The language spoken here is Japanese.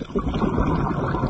何だこれ?